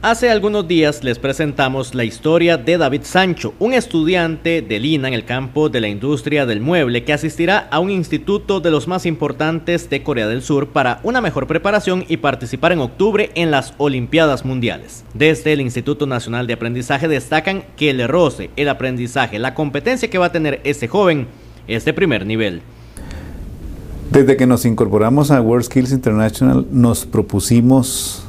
Hace algunos días les presentamos la historia de David Sancho, un estudiante de Lina en el campo de la industria del mueble que asistirá a un instituto de los más importantes de Corea del Sur para una mejor preparación y participar en octubre en las Olimpiadas Mundiales. Desde el Instituto Nacional de Aprendizaje destacan que el roce, el aprendizaje, la competencia que va a tener este joven es de primer nivel. Desde que nos incorporamos a World Skills International nos propusimos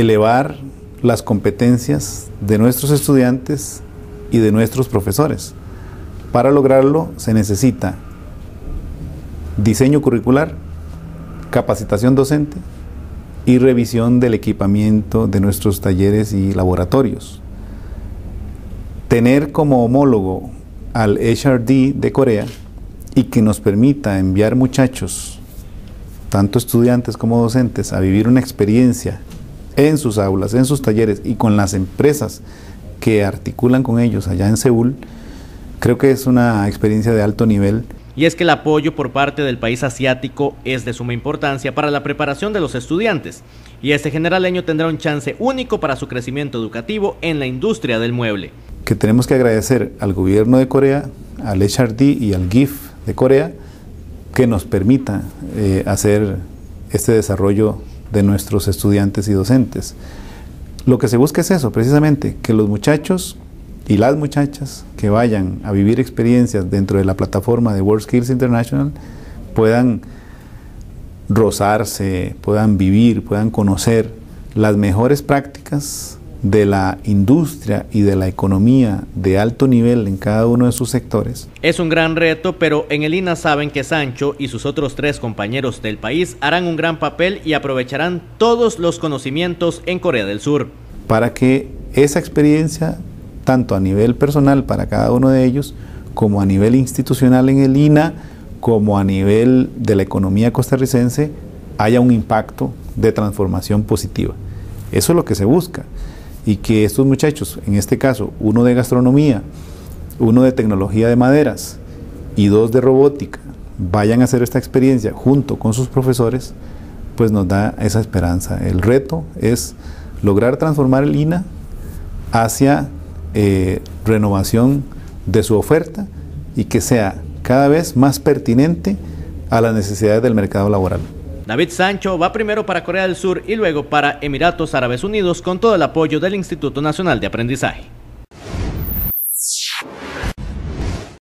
elevar las competencias de nuestros estudiantes y de nuestros profesores. Para lograrlo se necesita diseño curricular, capacitación docente y revisión del equipamiento de nuestros talleres y laboratorios. Tener como homólogo al HRD de Corea y que nos permita enviar muchachos, tanto estudiantes como docentes, a vivir una experiencia en sus aulas, en sus talleres y con las empresas que articulan con ellos allá en Seúl, creo que es una experiencia de alto nivel. Y es que el apoyo por parte del país asiático es de suma importancia para la preparación de los estudiantes, y este generaleño tendrá un chance único para su crecimiento educativo en la industria del mueble. Que tenemos que agradecer al gobierno de Corea, al HRD y al GIF de Corea, que nos permita eh, hacer este desarrollo de nuestros estudiantes y docentes. Lo que se busca es eso, precisamente, que los muchachos y las muchachas que vayan a vivir experiencias dentro de la plataforma de World Skills International puedan rozarse, puedan vivir, puedan conocer las mejores prácticas de la industria y de la economía de alto nivel en cada uno de sus sectores. Es un gran reto, pero en el INA saben que Sancho y sus otros tres compañeros del país harán un gran papel y aprovecharán todos los conocimientos en Corea del Sur. Para que esa experiencia, tanto a nivel personal para cada uno de ellos, como a nivel institucional en el INA, como a nivel de la economía costarricense, haya un impacto de transformación positiva. Eso es lo que se busca y que estos muchachos, en este caso uno de gastronomía, uno de tecnología de maderas y dos de robótica, vayan a hacer esta experiencia junto con sus profesores, pues nos da esa esperanza. El reto es lograr transformar el INA hacia eh, renovación de su oferta y que sea cada vez más pertinente a las necesidades del mercado laboral. David Sancho va primero para Corea del Sur y luego para Emiratos Árabes Unidos con todo el apoyo del Instituto Nacional de Aprendizaje.